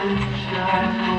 sunshine.